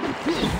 Yeah.